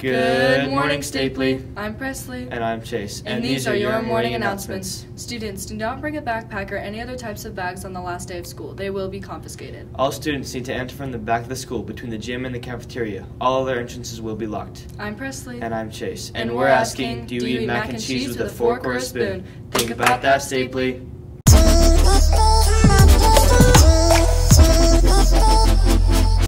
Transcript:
Good morning, Stapley. I'm Presley. And I'm Chase. And, these are your morning announcements. Students, do not bring a backpack or any other types of bags on the last day of school. They will be confiscated. All students need to enter from the back of the school between the gym and the cafeteria. All other entrances will be locked. I'm Presley. And I'm Chase. And we're asking, do you eat mac and cheese with a fork or a spoon? Think about that, Stapley.